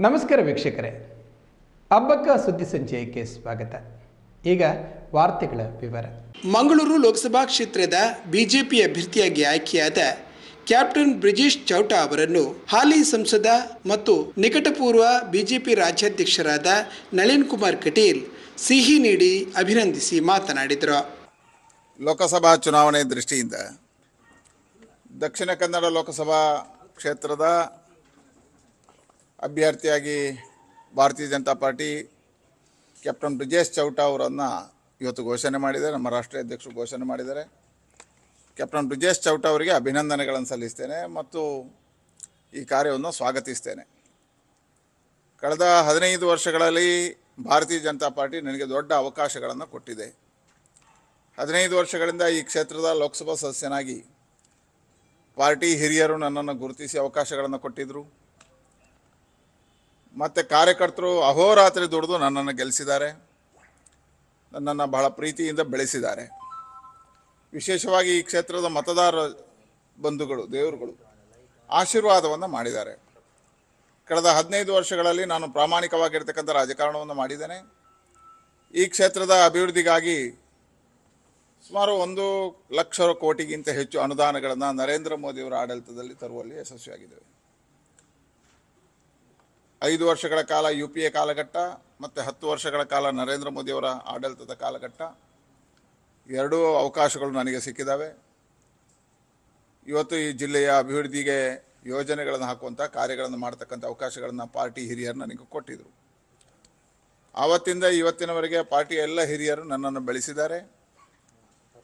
ನಮಸ್ಕಾರ ವೀಕ್ಷಕರೇ. ಹಬ್ಬಕ್ಕ ಸುದ್ದಿ ಸಂಚಯಕ್ಕೆ ಸ್ವಾಗತ. ಈಗ ವಾರ್ತೆಗಳ ವಿವರ. ಮಂಗಳೂರು ಲೋಕಸಭಾ ಕ್ಷೇತ್ರದ ಬಿಜೆಪಿ ಅಭ್ಯರ್ಥಿಯಾಗಿ ಆಯ್ಕೆಯಾದ ಕ್ಯಾಪ್ಟನ್ ಬ್ರಿಜೇಶ್ ಚೌಟಾ ಅವರನ್ನು ಹಾಲಿ ಸಂಸದ ಮತ್ತು ನಿಕಟಪೂರ್ವ ಬಿಜೆಪಿ ರಾಜ್ಯಾಧ್ಯಕ್ಷರಾದ ನಳಿನ್ ಕುಮಾರ್ ಕಟೀಲ್ ಸಿಹಿ ನೀಡಿ ಅಭಿನಂದಿಸಿ ಮಾತನಾಡಿದರು. ಲೋಕಸಭಾ ಚುನಾವಣೆ ದೃಷ್ಟಿಯಿಂದ ದಕ್ಷಿಣ ಕನ್ನಡ ಲೋಕಸಭಾ ಕ್ಷೇತ್ರದ ಅಭ್ಯರ್ಥಿಯಾಗಿ ಭಾರತೀಯ ಜನತಾ ಪಾರ್ಟಿ ಕ್ಯಾಪ್ಟನ್ ಬ್ರಿಜೇಶ್ ಚೌಟಾ ಅವರನ್ನು ಇವತ್ತು ಘೋಷಣೆ ಮಾಡಿದ್ದಾರೆ, ನಮ್ಮ ರಾಷ್ಟ್ರೀಯ ಅಧ್ಯಕ್ಷರು ಘೋಷಣೆ ಮಾಡಿದ್ದಾರೆ. ಕ್ಯಾಪ್ಟನ್ ಬ್ರಿಜೇಶ್ ಚೌಟಾ ಅವರಿಗೆ ಅಭಿನಂದನೆಗಳನ್ನು ಸಲ್ಲಿಸ್ತೇನೆ ಮತ್ತು ಈ ಕಾರ್ಯವನ್ನು ಸ್ವಾಗತಿಸ್ತೇನೆ. ಕಳೆದ ಹದಿನೈದು ವರ್ಷಗಳಲ್ಲಿ ಭಾರತೀಯ ಜನತಾ ಪಾರ್ಟಿ ನನಗೆ ದೊಡ್ಡ ಅವಕಾಶಗಳನ್ನು ಕೊಟ್ಟಿದೆ. ಹದಿನೈದು ವರ್ಷಗಳಿಂದ ಈ ಕ್ಷೇತ್ರದ ಲೋಕಸಭಾ ಸದಸ್ಯನಾಗಿ ಪಾರ್ಟಿ ಹಿರಿಯರು ನನ್ನನ್ನು ಗುರುತಿಸಿ ಅವಕಾಶಗಳನ್ನು ಕೊಟ್ಟಿದ್ದರು ಮತ್ತು ಕಾರ್ಯಕರ್ತರು ಅಹೋರಾತ್ರಿ ದುಡಿದು ನನ್ನನ್ನು ಗೆಲ್ಲಿಸಿದ್ದಾರೆ ನನ್ನನ್ನು ಬಹಳ ಪ್ರೀತಿಯಿಂದ ಬೆಳೆಸಿದ್ದಾರೆ. ವಿಶೇಷವಾಗಿ ಈ ಕ್ಷೇತ್ರದ ಮತದಾರ ಬಂಧುಗಳು, ದೇವರುಗಳು ಆಶೀರ್ವಾದವನ್ನು ಮಾಡಿದ್ದಾರೆ. ಕಳೆದ ಹದಿನೈದು ವರ್ಷಗಳಲ್ಲಿ ನಾನು ಪ್ರಾಮಾಣಿಕವಾಗಿರ್ತಕ್ಕಂಥ ರಾಜಕಾರಣವನ್ನು ಮಾಡಿದ್ದೇನೆ. ಈ ಕ್ಷೇತ್ರದ ಅಭಿವೃದ್ಧಿಗಾಗಿ ಸುಮಾರು ಒಂದು ಲಕ್ಷ ಕೋಟಿಗಿಂತ ಹೆಚ್ಚು ಅನುದಾನಗಳನ್ನು ನರೇಂದ್ರ ಮೋದಿಯವರ ಆಡಳಿತದಲ್ಲಿ ತರುವಲ್ಲಿ ಯಶಸ್ವಿಯಾಗಿದ್ದೇವೆ. ಐದು ವರ್ಷಗಳ ಕಾಲ ಯು ಪಿ ಎ ಕಾಲಘಟ್ಟ ಮತ್ತು ಹತ್ತು ವರ್ಷಗಳ ಕಾಲ ನರೇಂದ್ರ ಮೋದಿಯವರ ಆಡಳಿತದ ಕಾಲಘಟ್ಟ. ಎರಡೂ ಅವಕಾಶಗಳು ನನಗೆ ಸಿಕ್ಕಿದ್ದಾವೆ ಇವತ್ತು ಈ ಜಿಲ್ಲೆಯ ಅಭಿವೃದ್ಧಿಗೆ ಯೋಜನೆಗಳನ್ನು ಹಾಕುವಂಥ ಕಾರ್ಯಗಳನ್ನು ಮಾಡ್ತಕ್ಕಂಥ ಅವಕಾಶಗಳನ್ನು ಪಾರ್ಟಿ ಹಿರಿಯರು ನನಗೆ ಕೊಟ್ಟಿದ್ದರು ಆವತ್ತಿಂದ ಇವತ್ತಿನವರೆಗೆ ಪಾರ್ಟಿಯ ಎಲ್ಲ ಹಿರಿಯರು ನನ್ನನ್ನು ಬೆಳೆಸಿದ್ದಾರೆ.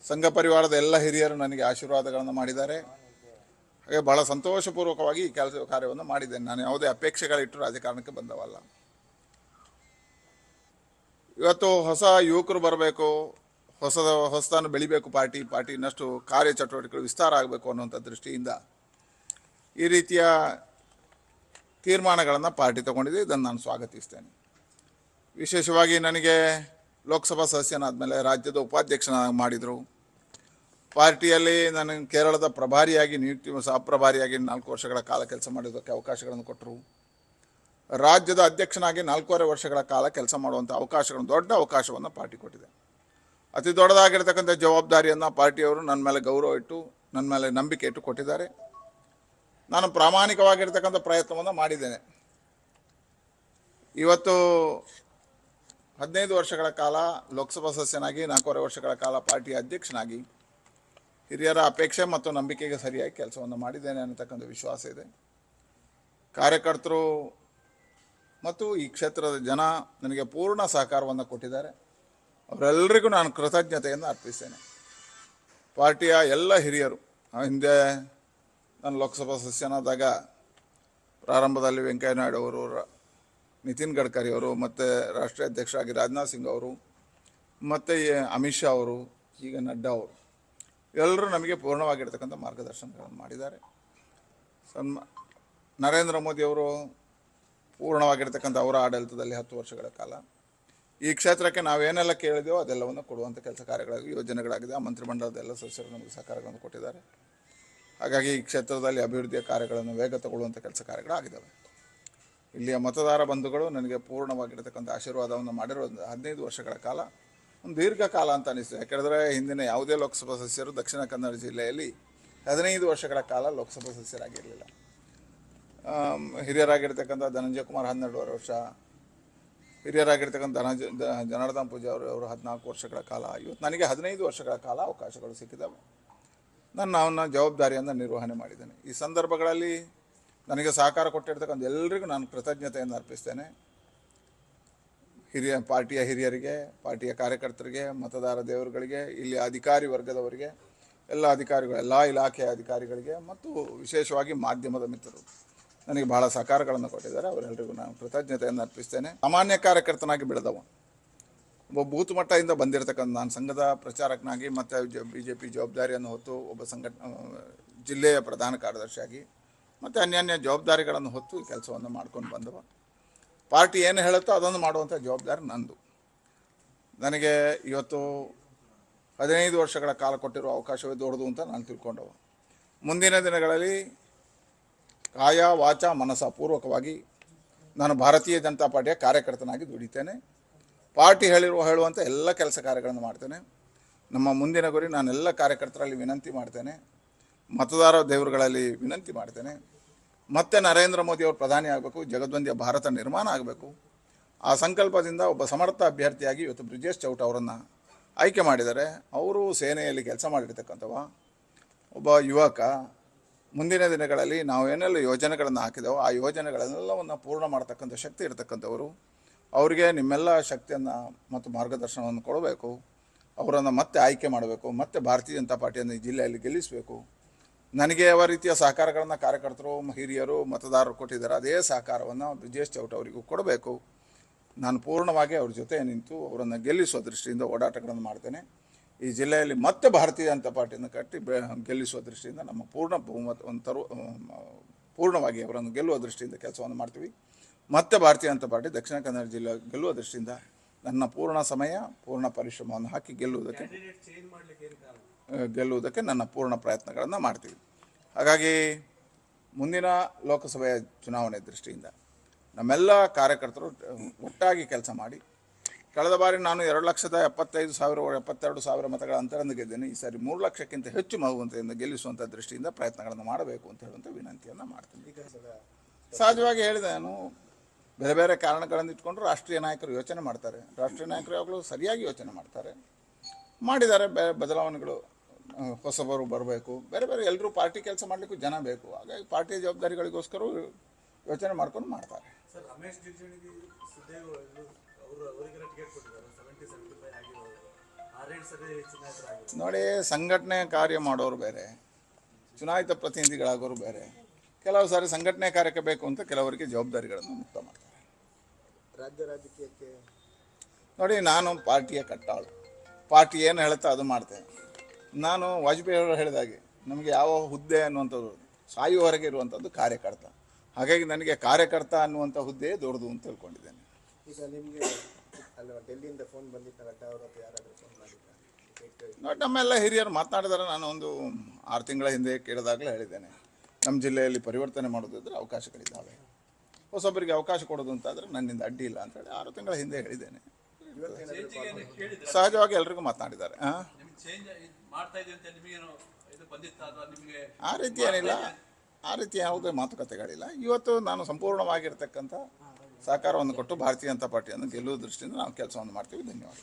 ಸಂಘ ಪರಿವಾರದ ಎಲ್ಲ ಹಿರಿಯರು ನನಗೆ ಆಶೀರ್ವಾದಗಳನ್ನು ಮಾಡಿದ್ದಾರೆ. ಹಾಗೆ ಬಹಳ ಸಂತೋಷಪೂರ್ವಕವಾಗಿ ಈ ಕೆಲಸ ಕಾರ್ಯವನ್ನು ಮಾಡಿದ್ದೇನೆ. ನಾನು ಯಾವುದೇ ಅಪೇಕ್ಷೆಗಳಿಟ್ಟು ರಾಜಕಾರಣಕ್ಕೆ ಬಂದವಲ್ಲ. ಇವತ್ತು ಹೊಸ ಯುವಕರು ಬರಬೇಕು, ಹೊಸದ ಹೊಸದನ್ನು ಬೆಳಿಬೇಕು ಪಾರ್ಟಿ ಪಾರ್ಟಿ ಇನ್ನಷ್ಟು ಕಾರ್ಯಚಟುವಟಿಕೆಗಳು ವಿಸ್ತಾರ ಆಗಬೇಕು ಅನ್ನುವಂಥ ದೃಷ್ಟಿಯಿಂದ ಈ ರೀತಿಯ ತೀರ್ಮಾನಗಳನ್ನು ಪಾರ್ಟಿ ತಗೊಂಡಿದೆ. ಇದನ್ನು ನಾನು ಸ್ವಾಗತಿಸ್ತೇನೆ. ವಿಶೇಷವಾಗಿ ನನಗೆ ಲೋಕಸಭಾ ಸದಸ್ಯನಾದ ಮೇಲೆ ರಾಜ್ಯದ ಉಪಾಧ್ಯಕ್ಷನಾಗಿ ಮಾಡಿದರು. ಪಾರ್ಟಿಯಲ್ಲಿ ನನಗೆ ಕೇರಳದ ಪ್ರಭಾರಿಯಾಗಿ ನಿಯುಕ್ತಿ ಸಹ ಪ್ರಭಾರಿಯಾಗಿ ನಾಲ್ಕು ವರ್ಷಗಳ ಕಾಲ ಕೆಲಸ ಮಾಡೋದಕ್ಕೆ ಅವಕಾಶಗಳನ್ನು ಕೊಟ್ಟರು. ರಾಜ್ಯದ ಅಧ್ಯಕ್ಷನಾಗಿ ನಾಲ್ಕೂವರೆ ವರ್ಷಗಳ ಕಾಲ ಕೆಲಸ ಮಾಡುವಂಥ ಅವಕಾಶಗಳನ್ನು ದೊಡ್ಡ ಅವಕಾಶವನ್ನು ಪಾರ್ಟಿ ಕೊಟ್ಟಿದೆ. ಅತಿ ದೊಡ್ಡದಾಗಿರ್ತಕ್ಕಂಥ ಜವಾಬ್ದಾರಿಯನ್ನು ಪಾರ್ಟಿಯವರು ನನ್ನ ಮೇಲೆ ಗೌರವ ಇಟ್ಟು, ನನ್ನ ಮೇಲೆ ನಂಬಿಕೆ ಇಟ್ಟು ಕೊಟ್ಟಿದ್ದಾರೆ. ನಾನು ಪ್ರಾಮಾಣಿಕವಾಗಿರ್ತಕ್ಕಂಥ ಪ್ರಯತ್ನವನ್ನು ಮಾಡಿದ್ದೇನೆ. ಇವತ್ತು ಹದಿನೈದು ವರ್ಷಗಳ ಕಾಲ ಲೋಕಸಭಾ ಸದಸ್ಯನಾಗಿ, ನಾಲ್ಕೂವರೆ ವರ್ಷಗಳ ಕಾಲ ಪಾರ್ಟಿಯ ಅಧ್ಯಕ್ಷನಾಗಿ ಹಿರಿಯರ ಅಪೇಕ್ಷೆ ಮತ್ತು ನಂಬಿಕೆಗೆ ಸರಿಯಾಗಿ ಕೆಲಸವನ್ನು ಮಾಡಿದ್ದೇನೆ ಅನ್ನತಕ್ಕಂಥ ವಿಶ್ವಾಸ ಇದೆ. ಕಾರ್ಯಕರ್ತರು ಮತ್ತು ಈ ಕ್ಷೇತ್ರದ ಜನ ನನಗೆ ಪೂರ್ಣ ಸಹಕಾರವನ್ನು ಕೊಟ್ಟಿದ್ದಾರೆ. ಅವರೆಲ್ಲರಿಗೂ ನಾನು ಕೃತಜ್ಞತೆಯನ್ನು ಅರ್ಪಿಸ್ತೇನೆ. ಪಾರ್ಟಿಯ ಎಲ್ಲ ಹಿರಿಯರು ಹಿಂದೆ ನಾನು ಲೋಕಸಭಾ ಸದಸ್ಯನಾದಾಗ ಪ್ರಾರಂಭದಲ್ಲಿ ವೆಂಕಯ್ಯ ನಾಯ್ಡು ಅವರು ನಿತಿನ್ ಗಡ್ಕರಿ ಅವರು, ಮತ್ತು ರಾಷ್ಟ್ರೀಯ ಅಧ್ಯಕ್ಷರಾಗಿ ರಾಜನಾಥ್ ಸಿಂಗ್ ಅವರು, ಮತ್ತು ಅಮಿತ್ ಶಾ ಅವರು, ಈಗ ನಡ್ಡಾ ಅವರು. ಎಲ್ಲರೂ ನಮಗೆ ಪೂರ್ಣವಾಗಿರ್ತಕ್ಕಂಥ ಮಾರ್ಗದರ್ಶನಗಳನ್ನು ಮಾಡಿದ್ದಾರೆ. ಸನ್ಮ, ನರೇಂದ್ರ ಮೋದಿಯವರು ಪೂರ್ಣವಾಗಿರ್ತಕ್ಕಂಥ ಅವರ ಆಡಳಿತದಲ್ಲಿ ಹತ್ತು ವರ್ಷಗಳ ಕಾಲ. ಈ ಕ್ಷೇತ್ರಕ್ಕೆ ನಾವೇನೆಲ್ಲ ಕೇಳಿದೆಯೋ ಅದೆಲ್ಲವನ್ನು ಕೊಡುವಂಥ ಕೆಲಸ ಕಾರ್ಯಗಳಾಗಿ, ಯೋಜನೆಗಳಾಗಿದೆ. ಆ ಮಂತ್ರಿಮಂಡಲದ ಎಲ್ಲ ಸದಸ್ಯರು ನಮಗೆ ಸಹಕಾರಗಳನ್ನು ಕೊಟ್ಟಿದ್ದಾರೆ. ಹಾಗಾಗಿ ಈ ಕ್ಷೇತ್ರದಲ್ಲಿ ಅಭಿವೃದ್ಧಿಯ ಕಾರ್ಯಗಳನ್ನು ವೇಗ ತಗೊಳ್ಳುವಂಥ ಕೆಲಸ ಕಾರ್ಯಗಳಾಗಿದ್ದಾವೆ. ಇಲ್ಲಿಯ ಮತದಾರ ಬಂಧುಗಳು ನನಗೆ ಪೂರ್ಣವಾಗಿರ್ತಕ್ಕಂಥ ಆಶೀರ್ವಾದವನ್ನು ಮಾಡಿರೋ ಹದಿನೈದು ವರ್ಷಗಳ ಕಾಲ ಒಂದು ದೀರ್ಘಕಾಲ ಅಂತ ಅನಿಸ್ತದೆ. ಯಾಕೆಂದರೆ ಹಿಂದಿನ ಯಾವುದೇ ಲೋಕಸಭಾ ಸದಸ್ಯರು ದಕ್ಷಿಣ ಕನ್ನಡ ಜಿಲ್ಲೆಯಲ್ಲಿ ಹದಿನೈದು ವರ್ಷಗಳ ಕಾಲ ಲೋಕಸಭಾ ಸದಸ್ಯರಾಗಿರಲಿಲ್ಲ. ಹಿರಿಯರಾಗಿರ್ತಕ್ಕಂಥ ಧನಂಜಯ ಕುಮಾರ್ ಹನ್ನೆರಡುವರೆ ವರ್ಷ, ಹಿರಿಯರಾಗಿರ್ತಕ್ಕಂಥ ಧನಂಜ ಜನಾರ್ದನ್ ಪೂಜಾ ಅವರು ಅವರು ಹದಿನಾಲ್ಕು ವರ್ಷಗಳ ಕಾಲ. ಇವತ್ತು ನನಗೆ ಹದಿನೈದು ವರ್ಷಗಳ ಕಾಲ ಅವಕಾಶಗಳು ಸಿಕ್ಕಿದ್ದಾವೆ ನಾನು ನನ್ನ ಜವಾಬ್ದಾರಿಯನ್ನು ನಿರ್ವಹಣೆ ಮಾಡಿದ್ದೇನೆ. ಈ ಸಂದರ್ಭಗಳಲ್ಲಿ ನನಗೆ ಸಹಕಾರ ಕೊಟ್ಟಿರ್ತಕ್ಕಂಥ ಎಲ್ಲರಿಗೂ ನಾನು ಕೃತಜ್ಞತೆಯನ್ನು ಅರ್ಪಿಸ್ತೇನೆ. ಹಿರಿಯ ಪಾರ್ಟಿಯ ಹಿರಿಯರಿಗೆ, ಪಾರ್ಟಿಯ ಕಾರ್ಯಕರ್ತರಿಗೆ, ಮತದಾರ ದೇವರುಗಳಿಗೆ, ಇಲ್ಲಿ ಅಧಿಕಾರಿ ವರ್ಗದವರಿಗೆ, ಎಲ್ಲ ಅಧಿಕಾರಿಗಳು, ಎಲ್ಲ ಇಲಾಖೆಯ ಅಧಿಕಾರಿಗಳಿಗೆ ಮತ್ತು ವಿಶೇಷವಾಗಿ ಮಾಧ್ಯಮದ ಮಿತ್ರರು ನನಗೆ ಬಹಳ ಸಹಕಾರಗಳನ್ನು ಕೊಟ್ಟಿದ್ದಾರೆ. ಅವರೆಲ್ಲರಿಗೂ ನಾನು ಕೃತಜ್ಞತೆಯನ್ನು ಅರ್ಪಿಸ್ತೇನೆ. ಸಾಮಾನ್ಯ ಕಾರ್ಯಕರ್ತನಾಗಿ ಬೆಳೆದವ ಒಬ್ಬ ಬೂತ್ ಮಟ್ಟದಿಂದ ಬಂದಿರತಕ್ಕಂಥ ನಾನು ಸಂಘದ ಪ್ರಚಾರಕನಾಗಿ ಮತ್ತು ಬಿ ಜೆ ಪಿ ಜವಾಬ್ದಾರಿಯನ್ನು ಹೊತ್ತು ಒಬ್ಬ ಸಂಘಟ ಜಿಲ್ಲೆಯ ಪ್ರಧಾನ ಕಾರ್ಯದರ್ಶಿಯಾಗಿ ಮತ್ತು ಅನ್ಯಾನ್ಯ ಜವಾಬ್ದಾರಿಗಳನ್ನು ಹೊತ್ತು ಕೆಲಸವನ್ನು ಮಾಡ್ಕೊಂಡು ಬಂದವ. ಪಾರ್ಟಿ ಏನು ಹೇಳುತ್ತೋ ಅದೊಂದು ಮಾಡುವಂಥ ಜವಾಬ್ದಾರಿ ನಂದು. ನನಗೆ ಇವತ್ತು ಹದಿನೈದು ವರ್ಷಗಳ ಕಾಲ ಕೊಟ್ಟಿರುವ ಅವಕಾಶವೇ ದೊಡ್ಡದು ಅಂತ ನಾನು ತಿಳ್ಕೊಂಡವ. ಮುಂದಿನ ದಿನಗಳಲ್ಲಿ ಕಾಯ, ವಾಚ, ಮನಸ ಪೂರ್ವಕವಾಗಿ ನಾನು ಭಾರತೀಯ ಜನತಾ ಪಾರ್ಟಿಯ ಕಾರ್ಯಕರ್ತನಾಗಿ ದುಡಿತೇನೆ. ಪಾರ್ಟಿ ಹೇಳಿರುವ ಹೇಳುವಂಥ ಎಲ್ಲ ಕೆಲಸ ಕಾರ್ಯಗಳನ್ನು ಮಾಡ್ತೇನೆ. ನಮ್ಮ ಮುಂದಿನ ಗುರಿ ನಾನೆಲ್ಲ ಕಾರ್ಯಕರ್ತರಲ್ಲಿ ವಿನಂತಿ ಮಾಡ್ತೇನೆ. ಮತದಾರ ದೇವರುಗಳಲ್ಲಿ ವಿನಂತಿ ಮಾಡ್ತೇನೆ. ಮತ್ತೆ ನರೇಂದ್ರ ಮೋದಿ ಅವರು ಪ್ರಧಾನಿ ಆಗಬೇಕು, ಜಗದ್ವಂದಿಯ ಭಾರತ ನಿರ್ಮಾಣ ಆಗಬೇಕು. ಆ ಸಂಕಲ್ಪದಿಂದ ಒಬ್ಬ ಸಮರ್ಥ ಅಭ್ಯರ್ಥಿಯಾಗಿ ಇವತ್ತು ಬ್ರಿಜೇಶ್ ಚೌಟ ಅವರನ್ನು ಆಯ್ಕೆ ಮಾಡಿದರೆ ಅವರು ಸೇನೆಯಲ್ಲಿ ಕೆಲಸ ಮಾಡಿರ್ತಕ್ಕಂಥವ ಒಬ್ಬ ಯುವಕ. ಮುಂದಿನ ದಿನಗಳಲ್ಲಿ ನಾವು ಏನೆಲ್ಲ ಯೋಜನೆಗಳನ್ನು ಹಾಕಿದೆವೋ ಆ ಯೋಜನೆಗಳೆಲ್ಲವನ್ನು ಪೂರ್ಣ ಮಾಡ್ತಕ್ಕಂಥ ಶಕ್ತಿ ಇರತಕ್ಕಂಥವರು. ಅವರಿಗೆ ನಿಮ್ಮೆಲ್ಲ ಶಕ್ತಿಯನ್ನು ಮತ್ತು ಮಾರ್ಗದರ್ಶನವನ್ನು ಕೊಡಬೇಕು. ಅವರನ್ನು ಮತ್ತೆ ಆಯ್ಕೆ ಮಾಡಬೇಕು, ಮತ್ತೆ ಭಾರತೀಯ ಜನತಾ ಪಾರ್ಟಿಯನ್ನು ಈ ಜಿಲ್ಲೆಯಲ್ಲಿ ಗೆಲ್ಲಿಸಬೇಕು. ನನಗೆ ಯಾವ ರೀತಿಯ ಸಹಕಾರಗಳನ್ನು ಕಾರ್ಯಕರ್ತರು, ಹಿರಿಯರು, ಮತದಾರರು ಕೊಟ್ಟಿದ್ದಾರೆ, ಅದೇ ಸಹಕಾರವನ್ನು ಬ್ರಿಜೇಶ್ ಚೌಟ ಅವರಿಗೂ ಕೊಡಬೇಕು. ನಾನು ಪೂರ್ಣವಾಗಿ ಅವ್ರ ಜೊತೆ ನಿಂತು ಅವರನ್ನು ಗೆಲ್ಲಿಸುವ ದೃಷ್ಟಿಯಿಂದ ಓಡಾಟಗಳನ್ನು ಮಾಡ್ತೇನೆ. ಈ ಜಿಲ್ಲೆಯಲ್ಲಿ ಮತ್ತೆ ಭಾರತೀಯ ಜನತಾ ಪಾರ್ಟಿಯನ್ನು ಕಟ್ಟಿ ಬೆ, ಗೆಲ್ಲಿಸುವ ದೃಷ್ಟಿಯಿಂದ ನಮ್ಮ ಪೂರ್ಣ ಬಹುಮತವಂತರು ತರು ಪೂರ್ಣವಾಗಿ ಅವರನ್ನು ಗೆಲ್ಲುವ ದೃಷ್ಟಿಯಿಂದ ಕೆಲಸವನ್ನು ಮಾಡ್ತೀವಿ. ಮತ್ತೆ ಭಾರತೀಯ ಜನತಾ ಪಾರ್ಟಿ ದಕ್ಷಿಣ ಕನ್ನಡ ಜಿಲ್ಲೆ ಗೆಲ್ಲುವ ದೃಷ್ಟಿಯಿಂದ ನನ್ನ ಪೂರ್ಣ ಸಮಯ, ಪೂರ್ಣ ಪರಿಶ್ರಮವನ್ನು ಹಾಕಿ ಗೆಲ್ಲುವುದಕ್ಕೆ ಗೆಲ್ಲುವುದಕ್ಕೆ ನನ್ನ ಪೂರ್ಣ ಪ್ರಯತ್ನಗಳನ್ನು ಮಾಡ್ತೀವಿ. ಹಾಗಾಗಿ ಮುಂದಿನ ಲೋಕಸಭೆಯ ಚುನಾವಣೆ ದೃಷ್ಟಿಯಿಂದ ನಮ್ಮೆಲ್ಲ ಕಾರ್ಯಕರ್ತರು ಒಟ್ಟಾಗಿ ಕೆಲಸ ಮಾಡಿ ಕಳೆದ ಬಾರಿ ನಾನು ಎರಡು ಲಕ್ಷದ ಎಪ್ಪತ್ತೈದು ಸಾವಿರ ಎಪ್ಪತ್ತೆರಡು ಸಾವಿರ ಮತಗಳ ಅಂತರದಿಂದ ಗೆದ್ದೇನೆ ಈ ಸಾರಿ ಮೂರು ಲಕ್ಷಕ್ಕಿಂತ ಹೆಚ್ಚು ಮಗುವಂತೆಯಿಂದ ಗೆಲ್ಲಿಸುವಂಥ ದೃಷ್ಟಿಯಿಂದ ಪ್ರಯತ್ನಗಳನ್ನು ಮಾಡಬೇಕು ಅಂತ ಹೇಳುವಂಥ ವಿನಂತಿಯನ್ನು ಮಾಡ್ತೀನಿ. ಸಹಜವಾಗಿ ಹೇಳಿದೆ ನಾನು ಬೇರೆ ಬೇರೆ ಕಾರಣಗಳನ್ನು ಇಟ್ಕೊಂಡು ರಾಷ್ಟ್ರೀಯ ನಾಯಕರು ಯೋಚನೆ ಮಾಡ್ತಾರೆ. ರಾಷ್ಟ್ರೀಯ ನಾಯಕರು ಯಾವಾಗಲೂ ಸರಿಯಾಗಿ ಯೋಚನೆ ಮಾಡ್ತಾರೆ. ಮಾಡಿದ್ದಾರೆ ಬದಲಾವಣೆಗಳು ಹೊಸಬರು ಬರಬೇಕು. ಬೇರೆ ಬೇರೆ ಎಲ್ಲರೂ ಪಾರ್ಟಿ ಕೆಲಸ ಮಾಡಲಿಕ್ಕೂ ಜನ ಬೇಕು. ಹಾಗಾಗಿ ಪಾರ್ಟಿಯ ಜವಾಬ್ದಾರಿಗಳಿಗೋಸ್ಕರ ಯೋಚನೆ ಮಾಡ್ಕೊಂಡು ಮಾಡ್ತಾರೆ. ನೋಡಿ ಸಂಘಟನೆ ಕಾರ್ಯ ಮಾಡೋರು ಬೇರೆ. ಚುನಾಯಿತ ಪ್ರತಿನಿಧಿಗಳಾಗೋರು ಬೇರೆ. ಕೆಲವು ಸಾರಿ ಸಂಘಟನೆ ಕಾರ್ಯಕ್ಕೆ ಬೇಕು ಅಂತ ಕೆಲವರಿಗೆ ಜವಾಬ್ದಾರಿಗಳನ್ನು ಮುಕ್ತ ಮಾಡ್ತಾರೆ. ರಾಜ್ಯ ರಾಜಕೀಯಕ್ಕೆ ನೋಡಿ ನಾನು ಪಾರ್ಟಿಯ ಕಟ್ಟಾಳು. ಪಾರ್ಟಿ ಏನು ಹೇಳುತ್ತಾ ಅದು ಮಾಡ್ತೇನೆ. ನಾನು ವಾಜಪೇಯಿ ಅವರು ಹೇಳಿದಾಗೆ ನಮಗೆ ಯಾವ ಹುದ್ದೆ ಅನ್ನುವಂಥದ್ದು ಸಾಯುವವರೆಗೆ ಇರುವಂಥದ್ದು ಕಾರ್ಯಕರ್ತ. ಹಾಗಾಗಿ ನನಗೆ ಕಾರ್ಯಕರ್ತ ಅನ್ನುವಂಥ ಹುದ್ದೆ ದೊಡ್ಡದು ಅಂತ ತಿಳ್ಕೊಂಡಿದ್ದೇನೆ. ಈಗ ನಿಮಗೆ ಅಲ್ವಾ ಡೆಲ್ಲಿಯಿಂದ ಫೋನ್ ಬಂದಿತ್ತಲ್ಲ ಅವ್ರ ಯಾರಾದರೂ ಫೋನ್ ನೋಡಿ ನಮ್ಮೆಲ್ಲ ಹಿರಿಯರು ಮಾತನಾಡಿದಾರೆ ನಾನು ಒಂದು ಆರು ತಿಂಗಳ ಹಿಂದೆ ಕೇಳಿದಾಗಲೇ ಹೇಳಿದ್ದೇನೆ. ನಮ್ಮ ಜಿಲ್ಲೆಯಲ್ಲಿ ಪರಿವರ್ತನೆ ಮಾಡೋದಿದ್ರೆ ಅವಕಾಶಗಳಿದ್ದಾವೆ. ಹೊಸೊಬ್ಬರಿಗೆ ಅವಕಾಶ ಕೊಡೋದು ಅಂತಾದರೆ ನನ್ನಿಂದ ಅಡ್ಡಿ ಇಲ್ಲ ಅಂತೇಳಿ ಆರು ತಿಂಗಳ ಹಿಂದೆ ಹೇಳಿದ್ದೇನೆ. ಸಹಜವಾಗಿ ಎಲ್ರಿಗೂ ಮಾತನಾಡಿದ್ದಾರೆ ಹಾಂ ಆ ರೀತಿ ಏನಿಲ್ಲ. ಆ ರೀತಿ ಯಾವುದೇ ಮಾತುಕತೆಗಳಿಲ್ಲ. ಇವತ್ತು ನಾನು ಸಂಪೂರ್ಣವಾಗಿರ್ತಕ್ಕಂಥ ಸಹಕಾರವನ್ನು ಕೊಟ್ಟು ಭಾರತೀಯ ಜನತಾ ಪಾರ್ಟಿಯನ್ನು ಗೆಲ್ಲುವ ದೃಷ್ಟಿಯಿಂದ ನಾವು ಕೆಲಸವನ್ನು ಮಾಡ್ತೀವಿ. ಧನ್ಯವಾದ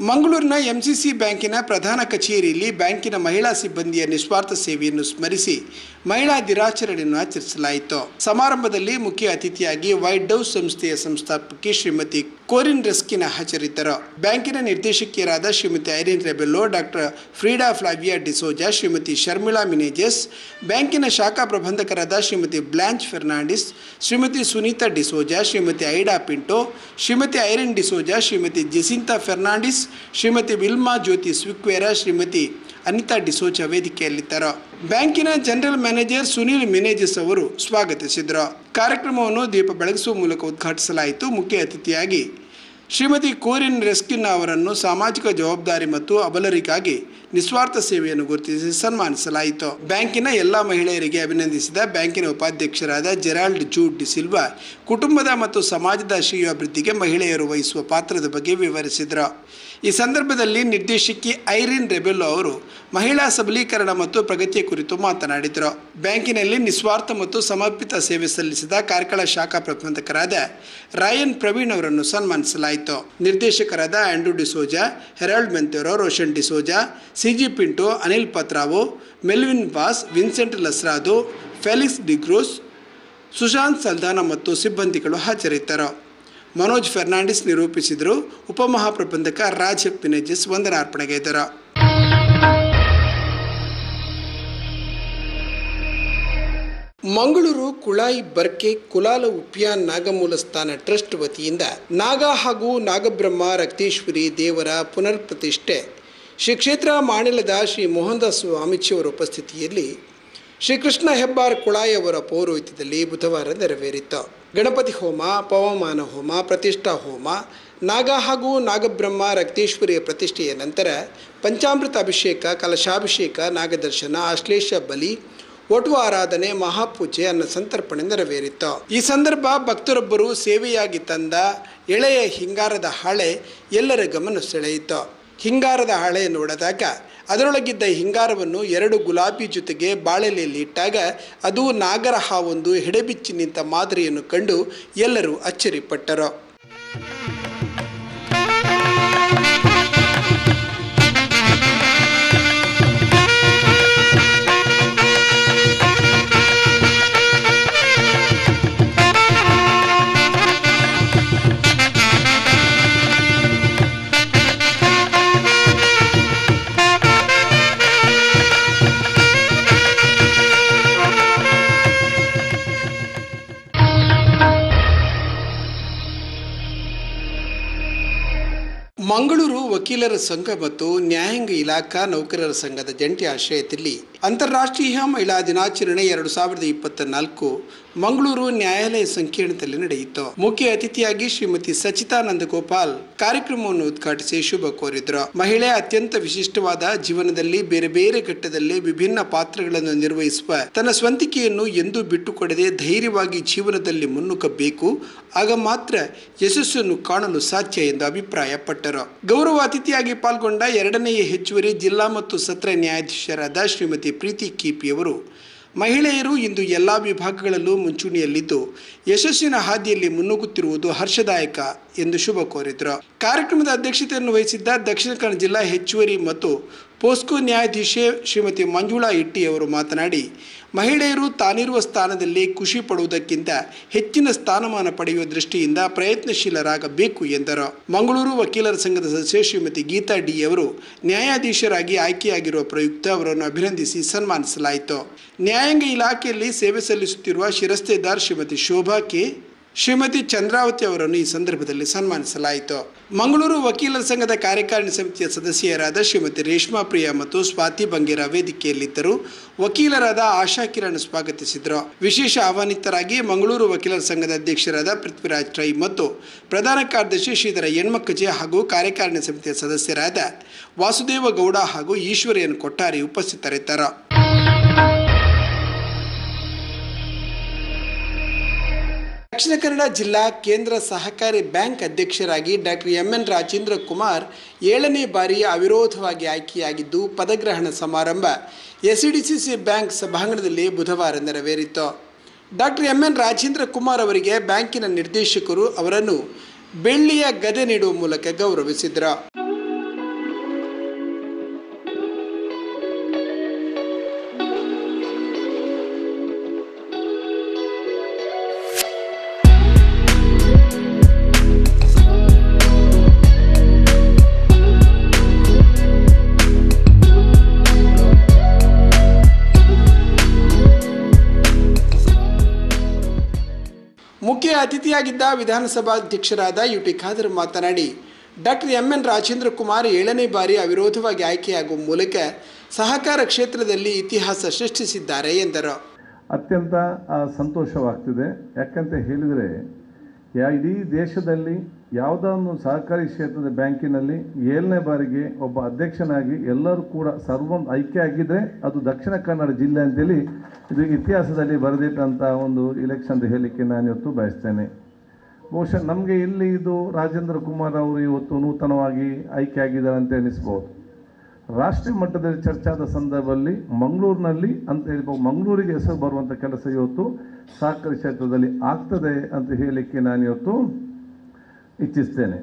ಮಂಗಳೂರಿನ ಎಂಸಿಸಿ ಬ್ಯಾಂಕಿನ ಪ್ರಧಾನ ಕಚೇರಿಯಲ್ಲಿ ಬ್ಯಾಂಕಿನ ಮಹಿಳಾ ಸಿಬ್ಬಂದಿಯ ನಿಸ್ವಾರ್ಥ ಸೇವೆಯನ್ನು ಸ್ಮರಿಸಿ ಮಹಿಳಾ ದಿನಾಚರಣೆಯನ್ನು ಆಚರಿಸಲಾಯಿತು. ಸಮಾರಂಭದಲ್ಲಿ ಮುಖ್ಯ ಅತಿಥಿಯಾಗಿ ವೈಟ್ ಡೌಸ್ ಸಂಸ್ಥೆಯ ಸಂಸ್ಥಾಪಕಿ ಶ್ರೀಮತಿ ಕೋರಿನ್ ರೆಸ್ಕಿನ ಹಾಜರಿದ್ದರು. ಬ್ಯಾಂಕಿನ ನಿರ್ದೇಶಕಿಯರಾದ ಶ್ರೀಮತಿ ಐರಿನ್ ರೆಬೆಲ್ಲೋ, ಡಾಕ್ಟರ್ ಫ್ರೀಡಾ ಫ್ಲಾವಿಯಾ ಡಿಸೋಜಾ, ಶ್ರೀಮತಿ ಶರ್ಮಿಳಾ ಮಿನೇಜಸ್, ಬ್ಯಾಂಕಿನ ಶಾಖಾ ಪ್ರಬಂಧಕರಾದ ಶ್ರೀಮತಿ ಬ್ಲಾಂಚ್ ಫೆರ್ನಾಂಡಿಸ್, ಶ್ರೀಮತಿ ಸುನೀತಾ ಡಿಸೋಜಾ, ಶ್ರೀಮತಿ ಐಡಾ ಪಿಂಟೋ, ಶ್ರೀಮತಿ ಐರಿನ್ ಡಿಸೋಜಾ, ಶ್ರೀಮತಿ ಜೆಸಿಂತಾ ಫೆರ್ನಾಂಡಿಸ್ ಶ್ರೀಮತಿ ವಿಲ್ಮಾ ಜ್ಯೋತಿ ಸ್ವಿಕ್ವೇರ ಶ್ರೀಮತಿ ಅನಿತಾ ಡಿಸೋಜ ವೇದಿಕೆಯಲ್ಲಿದ್ದರು. ಬ್ಯಾಂಕಿನ ಜನರಲ್ ಮ್ಯಾನೇಜರ್ ಸುನೀಲ್ ಮಿನೇಜಸ್ ಅವರು ಸ್ವಾಗತಿಸಿದರು. ಕಾರ್ಯಕ್ರಮವನ್ನು ದೀಪ ಬೆಳಗಿಸುವ ಮೂಲಕ ಉದ್ಘಾಟಿಸಲಾಯಿತು. ಮುಖ್ಯ ಅತಿಥಿಯಾಗಿ ಶ್ರೀಮತಿ ಕೋರಿನ್ ರೆಸ್ಕಿನ್ ಅವರನ್ನು ಸಾಮಾಜಿಕ ಜವಾಬ್ದಾರಿ ಮತ್ತು ಅಬಲರಿಗಾಗಿ ನಿಸ್ವಾರ್ಥ ಸೇವೆಯನ್ನು ಗುರುತಿಸಿ ಸನ್ಮಾನಿಸಲಾಯಿತು. ಬ್ಯಾಂಕಿನ ಎಲ್ಲ ಮಹಿಳೆಯರಿಗೆ ಅಭಿನಂದಿಸಿದ ಬ್ಯಾಂಕಿನ ಉಪಾಧ್ಯಕ್ಷರಾದ ಜೆರಾಲ್ಡ್ ಜೂಡ್ ಸಿಲ್ವಾ ಕುಟುಂಬದ ಮತ್ತು ಸಮಾಜದ ಶ್ರೇಯೋಭಿವೃದ್ಧಿಗೆ ಮಹಿಳೆಯರು ವಹಿಸುವ ಪಾತ್ರದ ಬಗ್ಗೆ ವಿವರಿಸಿದರು. ಈ ಸಂದರ್ಭದಲ್ಲಿ ನಿರ್ದೇಶಕಿ ಐರಿನ್ ರೆಬೆಲ್ಲೋ ಅವರು ಮಹಿಳಾ ಸಬಲೀಕರಣ ಮತ್ತು ಪ್ರಗತಿಯ ಕುರಿತು ಮಾತನಾಡಿದರು. ಬ್ಯಾಂಕಿನಲ್ಲಿ ನಿಸ್ವಾರ್ಥ ಮತ್ತು ಸಮರ್ಪಿತ ಸೇವೆ ಸಲ್ಲಿಸಿದ ಕಾರ್ಕಳ ಶಾಖಾ ಪ್ರಬಂಧಕರಾದ ರಾಯನ್ ಪ್ರವೀಣ್ ಅವರನ್ನು ಸನ್ಮಾನಿಸಲಾಯಿತು. ನಿರ್ದೇಶಕರಾದ Andrew D'Souza, Harold Monteiro Roshan D'Souza, CG Pinto, Anil Patrao, Melvin boss Vincent Lasrado Felix D'Cruz Sushant Saldanha ಮತ್ತು ಸಿಬ್ಬಂದಿಗಳು ಹಾಜರಿದ್ದರು. ಮನೋಜ್ ಫೆರ್ನಾಂಡಿಸ್ ನಿರೂಪಿಸಿದರು. ಉಪಮಹಾಪ್ರಬಂಧಕ ರಾಜ್ ಪಿನೆಜಿಸ್ ವಂದನಾರ್ಪಣೆಗೈದರು ಮಂಗಳೂರು ಕುಳಾಯಿ ಬರ್ಕೆ ಕುಲಾಲ ಉಪ್ಯಾನ್ ನಾಗಮೂಲಸ್ಥಾನ ಟ್ರಸ್ಟ್ ವತಿಯಿಂದ ನಾಗ ಹಾಗೂ ನಾಗಬ್ರಹ್ಮ ರಕ್ತೇಶ್ವರಿ ದೇವರ ಪುನರ್ ಪ್ರತಿಷ್ಠೆ ಶ್ರೀ ಕ್ಷೇತ್ರ ಮಾಣಿಲದ ಶ್ರೀ ಮೋಹನದಾಸ್ ಸ್ವಾಮೀಜಿಯವರ ಉಪಸ್ಥಿತಿಯಲ್ಲಿ ಶ್ರೀಕೃಷ್ಣ ಹೆಬ್ಬಾರ್ ಕುಳಾಯವರ ಪೌರೋಹಿತ್ಯದಲ್ಲಿ ಬುಧವಾರ ನೆರವೇರಿತು. ಗಣಪತಿ ಹೋಮ, ಪವಮಾನ ಹೋಮ, ಪ್ರತಿಷ್ಠಾ ಹೋಮ, ನಾಗ ಹಾಗೂ ನಾಗಬ್ರಹ್ಮ ರಕ್ತೇಶ್ವರಿಯ ಪ್ರತಿಷ್ಠೆಯ ನಂತರ ಪಂಚಾಮೃತ ಅಭಿಷೇಕ ಕಲಶಾಭಿಷೇಕ, ನಾಗದರ್ಶನ ಆಶ್ಲೇಷ ಬಲಿ ಒಟು ಆರಾಧನೆ, ಮಹಾಪೂಜೆ, ಅನ್ನ ಸಂತರ್ಪಣೆ ನೆರವೇರಿತು. ಈ ಸಂದರ್ಭ ಭಕ್ತರೊಬ್ಬರು ಸೇವೆಯಾಗಿ ತಂದ ಎಳೆಯ ಹಿಂಗಾರದ ಹಾಳೆ ಎಲ್ಲರ ಗಮನ ಸೆಳೆಯಿತು. ಹಿಂಗಾರದ ಹಾಳೆ ನೋಡಿದಾಗ ಅದರೊಳಗಿದ್ದ ಹಿಂಗಾರವನ್ನು ಎರಡು ಗುಲಾಬಿ ಜೊತೆಗೆ ಬಾಳೆಲೆಯಲ್ಲಿ ಇಟ್ಟಾಗ ಅದು ನಾಗರ ಹಾವೊಂದು ಹೆಡೆಬಿಚ್ಚಿ ನಿಂತ ಮಾದರಿಯನ್ನು ಕಂಡು ಎಲ್ಲರೂ ಅಚ್ಚರಿಪಟ್ಟರು. ವಕೀಲರ ಸಂಘ ಮತ್ತು ನ್ಯಾಯಾಂಗ ಇಲಾಖಾ ನೌಕರರ ಸಂಘದ ಜಂಟಿ ಆಶ್ರಯದಲ್ಲಿ ಅಂತಾರಾಷ್ಟ್ರೀಯ ಮಹಿಳಾ ದಿನಾಚರಣೆ ಎರಡು ಸಾವಿರದ ಇಪ್ಪತ್ತ ನಾಲ್ಕು ಮಂಗಳೂರು ನ್ಯಾಯಾಲಯ ಸಂಕೀರ್ಣದಲ್ಲಿ ನಡೆಯಿತು. ಮುಖ್ಯ ಅತಿಥಿಯಾಗಿ ಶ್ರೀಮತಿ ಸಚಿತಾನಂದ ಗೋಪಾಲ್ ಕಾರ್ಯಕ್ರಮವನ್ನು ಉದ್ಘಾಟಿಸಿ ಶುಭ ಕೋರಿದ್ರು. ಮಹಿಳೆ ಅತ್ಯಂತ ವಿಶಿಷ್ಟವಾದ ಜೀವನದಲ್ಲಿ ಬೇರೆ ಬೇರೆ ಘಟ್ಟದಲ್ಲಿ ವಿಭಿನ್ನ ಪಾತ್ರಗಳನ್ನು ನಿರ್ವಹಿಸುವ, ತನ್ನ ಸ್ವಂತಿಕೆಯನ್ನು ಎಂದೂ ಬಿಟ್ಟುಕೊಡದೆ ಧೈರ್ಯವಾಗಿ ಜೀವನದಲ್ಲಿ ಮುನ್ನುಗ್ಗಬೇಕು, ಆಗ ಮಾತ್ರ ಯಶಸ್ಸನ್ನು ಕಾಣಲು ಸಾಧ್ಯ ಎಂದು ಅಭಿಪ್ರಾಯಪಟ್ಟರು. ಗೌರವ ಅತಿಥಿಯಾಗಿ ಪಾಲ್ಗೊಂಡ ಎರಡನೆಯ ಹೆಚ್ಚುವರಿ ಜಿಲ್ಲಾ ಮತ್ತು ಸತ್ರ ನ್ಯಾಯಾಧೀಶರಾದ ಶ್ರೀಮತಿ ಪ್ರೀತಿ ಕೀಪಿಯವರು ಮಹಿಳೆಯರು ಇಂದು ಎಲ್ಲ ವಿಭಾಗಗಳಲ್ಲೂ ಮುಂಚೂಣಿಯಲ್ಲಿದ್ದು ಯಶಸ್ಸಿನ ಹಾದಿಯಲ್ಲಿ ಮುನ್ನುಗ್ಗುತ್ತಿರುವುದು ಹರ್ಷದಾಯಕ ಎಂದು ಶುಭ ಕೋರಿದರು. ಕಾರ್ಯಕ್ರಮದ ಅಧ್ಯಕ್ಷತೆಯನ್ನು ವಹಿಸಿದ್ದ ದಕ್ಷಿಣ ಕನ್ನಡ ಜಿಲ್ಲಾ ಹೆಚ್ಚುವರಿ ಮತ್ತು ಪೋಸ್ಕೋ ನ್ಯಾಯಾಧೀಶೆ ಶ್ರೀಮತಿ ಮಂಜುಳಾ ಇಟ್ಟಿ ಅವರು ಮಾತನಾಡಿ, ಮಹಿಳೆಯರು ತಾನಿರುವ ಸ್ಥಾನದಲ್ಲಿ ಖುಷಿ ಪಡುವುದಕ್ಕಿಂತ ಹೆಚ್ಚಿನ ಸ್ಥಾನಮಾನ ಪಡೆಯುವ ದೃಷ್ಟಿಯಿಂದ ಪ್ರಯತ್ನಶೀಲರಾಗಬೇಕು ಎಂದರು. ಮಂಗಳೂರು ವಕೀಲರ ಸಂಘದ ಸದಸ್ಯೆ ಶ್ರೀಮತಿ ಗೀತಾ ಡಿ ಅವರು ನ್ಯಾಯಾಧೀಶರಾಗಿ ಆಯ್ಕೆಯಾಗಿರುವ ಪ್ರಯುಕ್ತ ಅವರನ್ನು ಅಭಿನಂದಿಸಿ ಸನ್ಮಾನಿಸಲಾಯಿತು. ನ್ಯಾಯಾಂಗ ಇಲಾಖೆಯಲ್ಲಿ ಸೇವೆ ಸಲ್ಲಿಸುತ್ತಿರುವ ಶಿರಸ್ತೆದಾರ್ ಶ್ರೀಮತಿ ಶೋಭಾ ಕೆ. ಶ್ರೀಮತಿ ಚಂದ್ರಾವತಿ ಅವರನ್ನು ಈ ಸಂದರ್ಭದಲ್ಲಿ ಸನ್ಮಾನಿಸಲಾಯಿತು. ಮಂಗಳೂರು ವಕೀಲರ ಸಂಘದ ಕಾರ್ಯಕಾರಿಣಿ ಸಮಿತಿಯ ಸದಸ್ಯರಾದ ಶ್ರೀಮತಿ ರೇಷ್ಮಾ ಪ್ರಿಯಾ ಮತ್ತು ಸ್ವಾತಿ ಬಂಗೇರ ವೇದಿಕೆಯಲ್ಲಿದ್ದರು. ವಕೀಲರಾದ ಆಶಾ ಕಿರಣ್ ಸ್ವಾಗತಿಸಿದರು. ವಿಶೇಷ ಆಹ್ವಾನಿತರಾಗಿ ಮಂಗಳೂರು ವಕೀಲರ ಸಂಘದ ಅಧ್ಯಕ್ಷರಾದ ಪೃಥ್ವಿರಾಜ್ ರೈ ಮತ್ತು ಪ್ರಧಾನ ಕಾರ್ಯದರ್ಶಿ ಶ್ರೀಧರ ಹೆಣ್ಮಕ್ಕಜೆ ಹಾಗೂ ಕಾರ್ಯಕಾರಿಣಿ ಸಮಿತಿಯ ಸದಸ್ಯರಾದ ವಾಸುದೇವ ಗೌಡ ಹಾಗೂ ಈಶ್ವರಿಯನ್ ಕೊಟ್ಟಾರಿ ಉಪಸ್ಥಿತರಿದ್ದರು. ದಕ್ಷಿಣ ಕನ್ನಡ ಜಿಲ್ಲಾ ಕೇಂದ್ರ ಸಹಕಾರಿ ಬ್ಯಾಂಕ್ ಅಧ್ಯಕ್ಷರಾಗಿ doctor M N Rajendra Kumar ಏಳನೇ ಬಾರಿ ಅವಿರೋಧವಾಗಿ ಆಯ್ಕೆಯಾಗಿದ್ದು ಪದಗ್ರಹಣ ಸಮಾರಂಭ. ಎಸ್ಡಿಸಿಸಿ ಬ್ಯಾಂಕ್ ಸಭಾಂಗಣದಲ್ಲಿ ಬುಧವಾರ ನೆರವೇರಿತು. Doctor M N Rajendra Kumar ಅವರಿಗೆ ಬ್ಯಾಂಕಿನ ನಿರ್ದೇಶಕರು ಅವರನ್ನು ಬೆಳ್ಳಿಯ ಗದೆ ನೀಡುವ ಮೂಲಕ ಗೌರವಿಸಿದರು. ಅತಿಥಿಯಾಗಿದ್ದ ವಿಧಾನಸಭಾಧ್ಯಕ್ಷರಾದ ಯು ಟಿ ಖಾದರ್ ಮಾತನಾಡಿ, doctor M N Rajendra Kumar ಏಳನೇ ಬಾರಿ ಅವಿರೋಧವಾಗಿ ಆಯ್ಕೆಯಾಗುವ ಮೂಲಕ ಸಹಕಾರ ಕ್ಷೇತ್ರದಲ್ಲಿ ಇತಿಹಾಸ ಸೃಷ್ಟಿಸಿದ್ದಾರೆ ಎಂದರು. ಅತ್ಯಂತ ಸಂತೋಷವಾಗ್ತಿದೆ. ಯಾಕಂತ ಹೇಳಿದರೆ ಇಡೀ ದೇಶದಲ್ಲಿ ಯಾವುದೊಂದು ಸಹಕಾರಿ ಕ್ಷೇತ್ರದ ಬ್ಯಾಂಕಿನಲ್ಲಿ ಏಳನೇ ಬಾರಿಗೆ ಒಬ್ಬ ಅಧ್ಯಕ್ಷನಾಗಿ ಎಲ್ಲರೂ ಕೂಡ ಸರ್ವ ಐಕ್ಯ ಆಗಿದ್ದರೆ ಅದು ದಕ್ಷಿಣ ಕನ್ನಡ ಜಿಲ್ಲೆ ಅಂತೇಳಿ ಇದು ಇತಿಹಾಸದಲ್ಲಿ ಬರೆದಿಟ್ಟಂಥ ಒಂದು ಇಲೆಕ್ಷನ್ ಅಂತ ಹೇಳಲಿಕ್ಕೆ ನಾನು ಇವತ್ತು ಬಯಸ್ತೇನೆ. ಬಹುಶಃ ನಮಗೆ ಇಲ್ಲಿ ಇದು ರಾಜೇಂದ್ರ ಕುಮಾರ್ ಅವರು ಇವತ್ತು ನೂತನವಾಗಿ ಆಯ್ಕೆ ಆಗಿದ್ದಾರೆ ಅಂತ ಎನಿಸ್ಬೋದು. ರಾಷ್ಟ್ರೀಯ ಮಟ್ಟದಲ್ಲಿ ಚರ್ಚಾದ ಸಂದರ್ಭದಲ್ಲಿ ಮಂಗಳೂರಿನಲ್ಲಿ ಅಂತ ಹೇಳ್ಬೋದು ಮಂಗಳೂರಿಗೆ ಹೆಸರು ಬರುವಂಥ ಕೆಲಸ ಇವತ್ತು ಸಹಕಾರಿ ಕ್ಷೇತ್ರದಲ್ಲಿ ಆಗ್ತದೆ ಅಂತ ಹೇಳಲಿಕ್ಕೆ ನಾನು ಇವತ್ತು ಇಚ್ಛಿಸ್ತೇನೆ.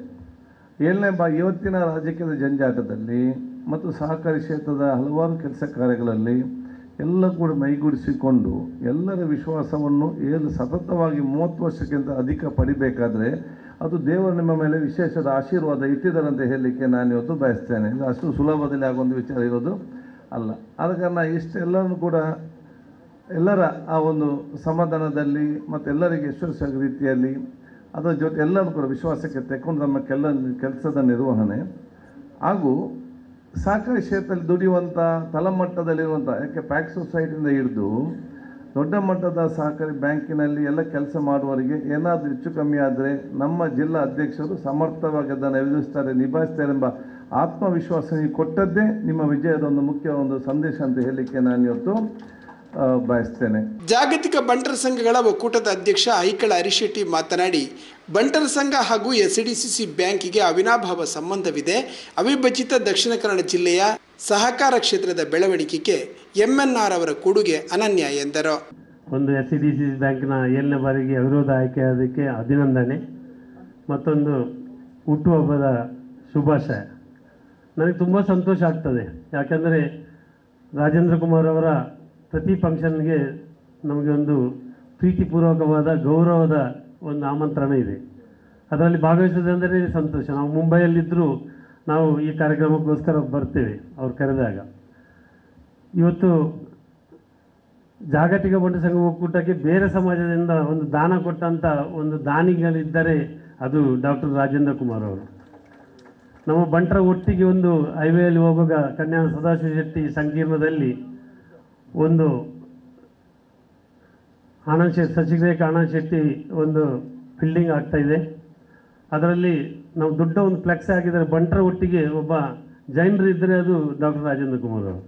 ಏಳನೇ ಬಾ, ಇವತ್ತಿನ ರಾಜಕೀಯದ ಜಂಜಾಟದಲ್ಲಿ ಮತ್ತು ಸಹಕಾರಿ ಕ್ಷೇತ್ರದ ಹಲವಾರು ಕೆಲಸ ಕಾರ್ಯಗಳಲ್ಲಿ ಎಲ್ಲ ಕೂಡ ಮೈಗೂಡಿಸಿಕೊಂಡು ಎಲ್ಲರ ವಿಶ್ವಾಸವನ್ನು ಏನು ಸತತವಾಗಿ ಮೂವತ್ತು ವರ್ಷಕ್ಕಿಂತ ಅಧಿಕ ಪಡಿಬೇಕಾದರೆ ಅದು ದೇವರು ನಿಮ್ಮ ಮೇಲೆ ವಿಶೇಷದ ಆಶೀರ್ವಾದ ಇಟ್ಟಿದ್ದಾರೆ ಅಂತ ಹೇಳಲಿಕ್ಕೆ ನಾನು ಇವತ್ತು ಬಯಸ್ತೇನೆ. ಇದು ಅಷ್ಟು ಸುಲಭದಲ್ಲಿ ಆಗೊಂದು ವಿಚಾರ ಇರೋದು ಅಲ್ಲ. ಆದ ಕಾರಣ ಇಷ್ಟೆಲ್ಲರೂ ಕೂಡ ಎಲ್ಲರ ಆ ಒಂದು ಸಮಾಧಾನದಲ್ಲಿ ಮತ್ತು ಎಲ್ಲರಿಗೆ ಯಶಸ್ವಿ ರೀತಿಯಲ್ಲಿ ಅದರ ಜೊತೆ ಎಲ್ಲರೂ ಕೂಡ ವಿಶ್ವಾಸಕ್ಕೆ ತೆಕ್ಕೊಂಡು ನಮ್ಮ ಕೆಲ ಕೆಲಸದ ನಿರ್ವಹಣೆ. ಹಾಗೂ ಸಹಕಾರಿ ಕ್ಷೇತ್ರದಲ್ಲಿ ದುಡಿಯುವಂಥ ತಳಮಟ್ಟದಲ್ಲಿರುವಂಥ ಯಾಕೆ ಪ್ಯಾಕ್ ಸೊಸೈಟಿಯಿಂದ ಹಿಡಿದು ದೊಡ್ಡ ಮಟ್ಟದ ಸಹಕಾರಿ ಬ್ಯಾಂಕಿನಲ್ಲಿ ಎಲ್ಲ ಕೆಲಸ ಮಾಡುವವರಿಗೆ ಏನಾದರೂ ಹೆಚ್ಚು ಕಮ್ಮಿ ಆದರೆ ನಮ್ಮ ಜಿಲ್ಲಾ ಅಧ್ಯಕ್ಷರು ಸಮರ್ಥವಾಗಿ ಅದನ್ನು ಎದುರಿಸ್ತಾರೆ ನಿಭಾಯಿಸ್ತಾರೆ ಎಂಬ ಆತ್ಮವಿಶ್ವಾಸ ಕೊಟ್ಟದ್ದೇ ನಿಮ್ಮ ವಿಜಯದ ಒಂದು ಮುಖ್ಯ ಒಂದು ಸಂದೇಶ ಅಂತ ಹೇಳಲಿಕ್ಕೆ ನಾನು ಇವತ್ತು ಬಯಸ್ತೇನೆ. ಜಾಗತಿಕ ಬಂಟರ ಸಂಘಗಳ ಒಕ್ಕೂಟದ ಅಧ್ಯಕ್ಷ ಐಕಳ ಹರಿಶೆಟ್ಟಿ ಮಾತನಾಡಿ ಬಂಟರ ಸಂಘ ಹಾಗೂ ಎಸ್ಡಿಸಿಸಿ ಬ್ಯಾಂಕಿಗೆ ಅವಿನಾಭಾವ ಸಂಬಂಧವಿದೆ. ಅವಿಭಜಿತ ದಕ್ಷಿಣ ಕನ್ನಡ ಜಿಲ್ಲೆಯ ಸಹಕಾರ ಕ್ಷೇತ್ರದ ಬೆಳವಣಿಗೆಗೆ ಎಂಎನ್ಆರ್ ಅವರ ಕೊಡುಗೆ ಅನನ್ಯ ಎಂದರು. ಒಂದು ಎಸ್ ಸಿ ಡಿ ಸಿ ಬ್ಯಾಂಕ್ನ ಏಳನೇ ಬಾರಿಗೆ ಅವಿರೋಧ ಆಯ್ಕೆಯಾದಕ್ಕೆ ಅಭಿನಂದನೆ ಮತ್ತೊಂದು ಹುಟ್ಟುಹಬ್ಬದ ಶುಭಾಶಯ. ನನಗೆ ತುಂಬ ಸಂತೋಷ ಆಗ್ತದೆ. ಯಾಕೆಂದರೆ ರಾಜೇಂದ್ರ ಕುಮಾರ್ ಅವರ ಪ್ರತಿ ಫಂಕ್ಷನ್ಗೆ ನಮಗೆ ಒಂದು ಪ್ರೀತಿಪೂರ್ವಕವಾದ, ಗೌರವದ ಒಂದು ಆಮಂತ್ರಣ ಇದೆ. ಅದರಲ್ಲಿ ಭಾಗವಹಿಸೋದಂದರೆ ಸಂತೋಷ. ನಾವು ಮುಂಬೈಯಲ್ಲಿದ್ದರೂ ನಾವು ಈ ಕಾರ್ಯಕ್ರಮಕ್ಕೋಸ್ಕರ ಬರ್ತೇವೆ ಅವ್ರು ಕರೆದಾಗ. ಇವತ್ತು ಜಾಗತಿಕ ಬಂಡ ಸಂಘ ಒಕ್ಕೂಟಕ್ಕೆ ಬೇರೆ ಸಮಾಜದಿಂದ ಒಂದು ದಾನ ಕೊಟ್ಟಂಥ ಒಂದು ದಾನಿಗಳಿದ್ದರೆ ಅದು ಡಾಕ್ಟರ್ ರಾಜೇಂದ್ರ ಕುಮಾರ್ ಅವರು. ನಮ್ಮ ಬಂಟರ ಒಟ್ಟಿಗೆ ಒಂದು ಹೈವೇಯಲ್ಲಿ ಹೋಗುವಾಗ ಕನ್ಯಾ ಸದಾಶಿವ ಶೆಟ್ಟಿ ಸಂಕೀರ್ಣದಲ್ಲಿ ಒಂದು ಆನಂದ್ ಶೆಟ್ಟಿ ಸಚಿವರೇಖ ಆನಂದ್ ಶೆಟ್ಟಿ ಒಂದು ಬಿಲ್ಡಿಂಗ್ ಆಗ್ತಾ ಇದೆ. ಅದರಲ್ಲಿ ನಾವು ದೊಡ್ಡ ಒಂದು ಫ್ಲೆಕ್ಸ್ ಹಾಕಿದರೆ ಬಂಟರ ಒಟ್ಟಿಗೆ ಒಬ್ಬ ಜೈನರು ಇದ್ದರೆ ಅದು ಡಾಕ್ಟರ್ ರಾಜೇಂದ್ರ ಕುಮಾರ್ ಅವರು.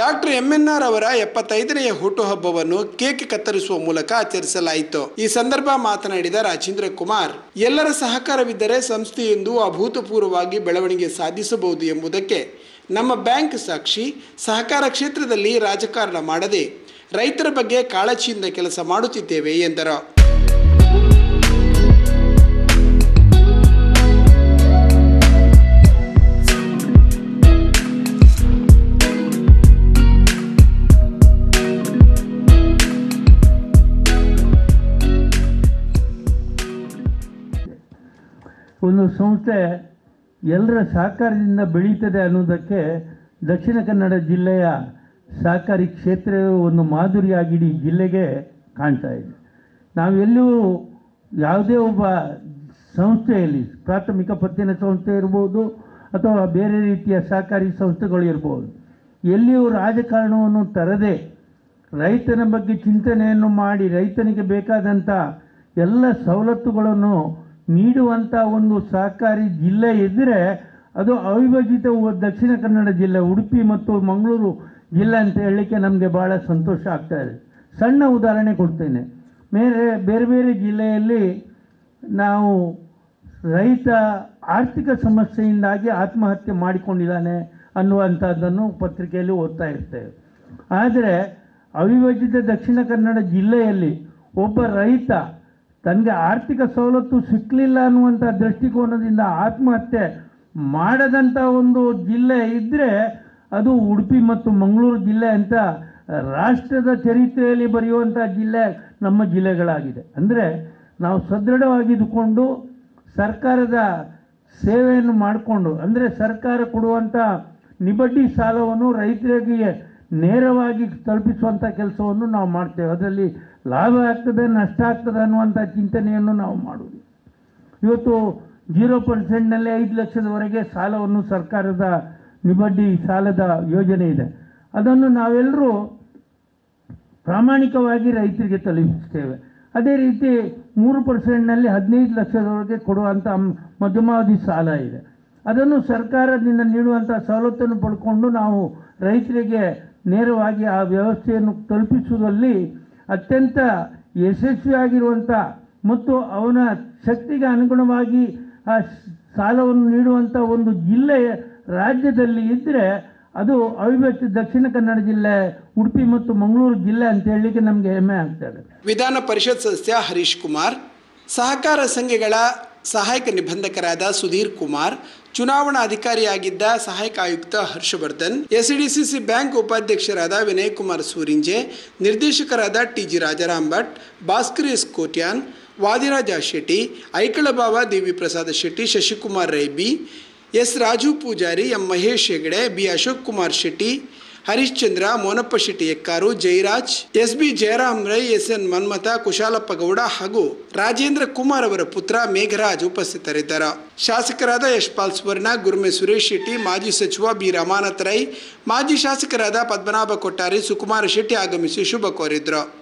ಡಾಕ್ಟರ್ ಎಂಎನ್ಆರ್ ಅವರ ಎಪ್ಪತ್ತೈದನೆಯ ಹುಟ್ಟುಹಬ್ಬವನ್ನು ಕೇಕ್ ಕತ್ತರಿಸುವ ಮೂಲಕ ಆಚರಿಸಲಾಯಿತು. ಈ ಸಂದರ್ಭ ಮಾತನಾಡಿದ ರಾಜೇಂದ್ರ ಕುಮಾರ್, ಎಲ್ಲರ ಸಹಕಾರವಿದ್ದರೆ ಸಂಸ್ಥೆಯೊಂದು ಅಭೂತಪೂರ್ವವಾಗಿ ಬೆಳವಣಿಗೆ ಸಾಧಿಸಬಹುದು ಎಂಬುದಕ್ಕೆ ನಮ್ಮ ಬ್ಯಾಂಕ್ ಸಾಕ್ಷಿ ಸಹಕಾರ ಕ್ಷೇತ್ರದಲ್ಲಿ ರಾಜಕಾರಣ ಮಾಡದೆ ರೈತರ ಬಗ್ಗೆ ಕಾಳಜಿಯಿಂದ ಕೆಲಸ ಮಾಡುತ್ತಿದ್ದೇವೆ ಎಂದರು. ಒಂದು ಸಂಸ್ಥೆ ಎಲ್ಲರ ಸಹಕಾರದಿಂದ ಬೆಳೀತದೆ ಅನ್ನೋದಕ್ಕೆ ದಕ್ಷಿಣ ಕನ್ನಡ ಜಿಲ್ಲೆಯ ಸಹಕಾರಿ ಕ್ಷೇತ್ರ ಒಂದು ಮಾದರಿಯಾಗಿ ಇಡೀ ಜಿಲ್ಲೆಗೆ ಕಾಣ್ತಾ ಇದೆ. ನಾವೆಲ್ಲೂ ಯಾವುದೇ ಒಬ್ಬ ಸಂಸ್ಥೆಯಲ್ಲಿ ಪ್ರಾಥಮಿಕ ಪತ್ತಿನ ಸಂಸ್ಥೆ ಇರ್ಬೋದು ಅಥವಾ ಬೇರೆ ರೀತಿಯ ಸಹಕಾರಿ ಸಂಸ್ಥೆಗಳು ಇರ್ಬೋದು, ಎಲ್ಲಿಯೂ ರಾಜಕಾರಣವನ್ನು ತರದೆ ರೈತನ ಬಗ್ಗೆ ಚಿಂತನೆಯನ್ನು ಮಾಡಿ ರೈತನಿಗೆ ಬೇಕಾದಂಥ ಎಲ್ಲ ಸವಲತ್ತುಗಳನ್ನು ನೀಡುವಂಥ ಒಂದು ಸಹಕಾರಿ ಜಿಲ್ಲೆ ಇದ್ದರೆ ಅದು ಅವಿಭಜಿತ ದಕ್ಷಿಣ ಕನ್ನಡ ಜಿಲ್ಲೆ, ಉಡುಪಿ ಮತ್ತು ಮಂಗಳೂರು ಜಿಲ್ಲೆ ಅಂತ ಹೇಳಲಿಕ್ಕೆ ನಮಗೆ ಭಾಳ ಸಂತೋಷ ಆಗ್ತಾ ಇದೆ. ಸಣ್ಣ ಉದಾಹರಣೆ ಕೊಡ್ತೇನೆ. ಬೇರೆ ಬೇರೆ ಬೇರೆ ಜಿಲ್ಲೆಯಲ್ಲಿ ನಾವು ರೈತ ಆರ್ಥಿಕ ಸಮಸ್ಯೆಯಿಂದಾಗಿ ಆತ್ಮಹತ್ಯೆ ಮಾಡಿಕೊಂಡಿದ್ದಾನೆ ಅನ್ನುವಂಥದ್ದನ್ನು ಪತ್ರಿಕೆಯಲ್ಲಿ ಓದ್ತಾ ಇರ್ತೇವೆ. ಆದರೆ ಅವಿಭಜಿತ ದಕ್ಷಿಣ ಕನ್ನಡ ಜಿಲ್ಲೆಯಲ್ಲಿ ಒಬ್ಬ ರೈತ ತನಗೆ ಆರ್ಥಿಕ ಸವಲತ್ತು ಸಿಕ್ಕಲಿಲ್ಲ ಅನ್ನುವಂಥ ದೃಷ್ಟಿಕೋನದಿಂದ ಆತ್ಮಹತ್ಯೆ ಮಾಡದಂಥ ಒಂದು ಜಿಲ್ಲೆ ಇದ್ದರೆ ಅದು ಉಡುಪಿ ಮತ್ತು ಮಂಗಳೂರು ಜಿಲ್ಲೆ ಅಂತ ರಾಷ್ಟ್ರದ ಚರಿತ್ರೆಯಲ್ಲಿ ಬರೆಯುವಂಥ ಜಿಲ್ಲೆ ನಮ್ಮ ಜಿಲ್ಲೆಗಳಾಗಿದೆ. ಅಂದರೆ ನಾವು ಸದೃಢವಾಗಿದ್ದುಕೊಂಡು ಸರ್ಕಾರದ ಸೇವೆಯನ್ನು ಮಾಡಿಕೊಂಡು, ಅಂದರೆ ಸರ್ಕಾರ ಕೊಡುವಂಥ ನಿಬಡ್ಡಿ ಸಾಲವನ್ನು ರೈತರಿಗೆ ನೇರವಾಗಿ ತಲುಪಿಸುವಂಥ ಕೆಲಸವನ್ನು ನಾವು ಮಾಡ್ತೇವೆ. ಅದರಲ್ಲಿ ಲಾಭ ಆಗ್ತದೆ, ನಷ್ಟ ಆಗ್ತದೆ ಅನ್ನುವಂಥ ಚಿಂತನೆಯನ್ನು ನಾವು ಮಾಡುವುದು. ಇವತ್ತು ಜೀರೋ ಪರ್ಸೆಂಟ್ನಲ್ಲಿ ಐದು ಲಕ್ಷದವರೆಗೆ ಸಾಲವನ್ನು ಸರ್ಕಾರದ ನಿಬಡ್ಡಿ ಸಾಲದ ಯೋಜನೆ ಇದೆ. ಅದನ್ನು ನಾವೆಲ್ಲರೂ ಪ್ರಾಮಾಣಿಕವಾಗಿ ರೈತರಿಗೆ ತಲುಪಿಸ್ತೇವೆ. ಅದೇ ರೀತಿ ಮೂರು ಪರ್ಸೆಂಟ್ನಲ್ಲಿ ಹದಿನೈದು ಲಕ್ಷದವರೆಗೆ ಕೊಡುವಂಥ ಮಧ್ಯಮಾವಧಿ ಸಾಲ ಇದೆ. ಅದನ್ನು ಸರ್ಕಾರದಿಂದ ನೀಡುವಂಥ ಸವಲತ್ತನ್ನು ಪಡ್ಕೊಂಡು ನಾವು ರೈತರಿಗೆ ನೇರವಾಗಿ ಆ ವ್ಯವಸ್ಥೆಯನ್ನು ತಲುಪಿಸುವಲ್ಲಿ ಅತ್ಯಂತ ಯಶಸ್ವಿಯಾಗಿರುವಂಥ ಮತ್ತು ಅವನ ಶಕ್ತಿಗೆ ಅನುಗುಣವಾಗಿ ಆ ಸಾಲವನ್ನು ನೀಡುವಂಥ ಒಂದು ಜಿಲ್ಲೆ ರಾಜ್ಯದಲ್ಲಿ ಇದ್ದರೆ ಅದು ಅವಿಭಕ್ತ ದಕ್ಷಿಣ ಕನ್ನಡ ಜಿಲ್ಲೆ, ಉಡುಪಿ ಮತ್ತು ಮಂಗಳೂರು ಜಿಲ್ಲೆ ಅಂತ ಹೇಳಲಿಕ್ಕೆ ನಮಗೆ ಹೆಮ್ಮೆ ಆಗ್ತದೆ ವಿಧಾನ ಪರಿಷತ್ ಸದಸ್ಯ ಹರೀಶ್ ಕುಮಾರ್, ಸಹಕಾರ ಸಂಘಗಳ ಸಹಾಯಕ ನಿಬಂಧಕರಾದ ಸುಧೀರ್ ಕುಮಾರ್, ಚುನಾವಣಾ ಅಧಿಕಾರಿಯಾಗಿದ್ದ ಸಹಾಯಕ ಆಯುಕ್ತ ಹರ್ಷವರ್ಧನ್, ಎಸ್ಡಿಸಿಸಿ ಬ್ಯಾಂಕ್ ಉಪಾಧ್ಯಕ್ಷರಾದ ವಿನಯ್ ಕುಮಾರ್ ಸೂರಿಂಜೆ, ನಿರ್ದೇಶಕರಾದ T G Rajaram Bhat Bhaskar S Kotian, Vadiraja Shetty, Aikalabava Devi Prasad Shetty, Shashikumar Raibi, S. Raju Poojary, M. Mahesh Hegde, B. Ashok Kumar Shetty Harishchandra, Monappa Shetty, Ekkaru Jayaraj S B Jayaram Rai S N Manmatha, Kushalappa Gowda ಹಾಗೂ ರಾಜೇಂದ್ರ ಕುಮಾರ್ ಅವರ ಪುತ್ರ ಮೇಘರಾಜ್ ಉಪಸ್ಥಿತರಿದ್ದರು. ಶಾಸಕರಾದ ಯಶ್ಪಾಲ್ ಸುವರ್ಣ, ಗುರುಮೆ ಸುರೇಶ್ ಶೆಟ್ಟಿ, ಮಾಜಿ ಸಚಿವ B Ramanath Rai, ಮಾಜಿ ಶಾಸಕರಾದ ಪದ್ಮನಾಭ ಕೊಟ್ಟಾರಿ ಸುಕುಮಾರ ಶೆಟ್ಟಿ ಆಗಮಿಸಿ ಶುಭ ಕೋರಿದ್ರು.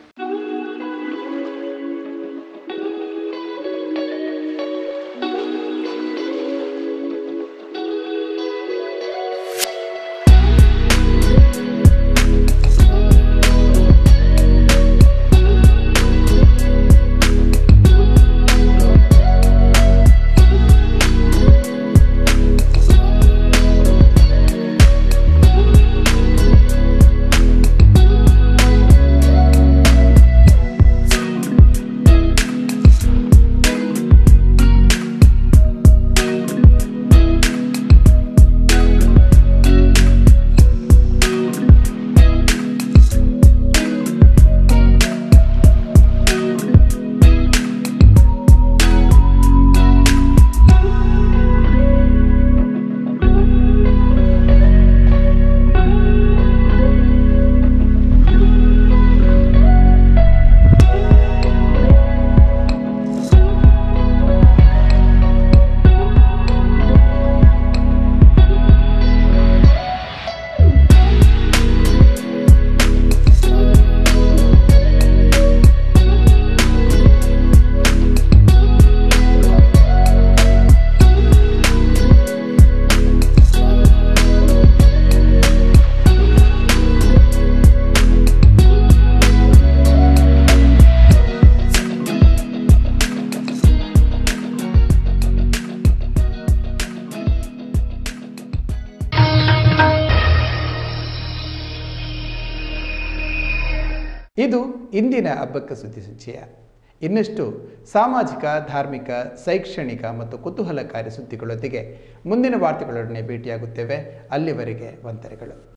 ಇಂದಿನ ಹಬ್ಬಕ್ಕೆ ಸುದ್ದಿ ಸಂಚಯ. ಇನ್ನಷ್ಟು ಸಾಮಾಜಿಕ, ಧಾರ್ಮಿಕ, ಶೈಕ್ಷಣಿಕ ಮತ್ತು ಕುತೂಹಲಕಾರಿ ಸುದ್ದಿಗಳೊಂದಿಗೆ ಮುಂದಿನ ವಾರ್ತೆಗಳೊಡನೆ ಭೇಟಿಯಾಗುತ್ತೇವೆ. ಅಲ್ಲಿವರೆಗೆ ವಂದನೆಗಳು.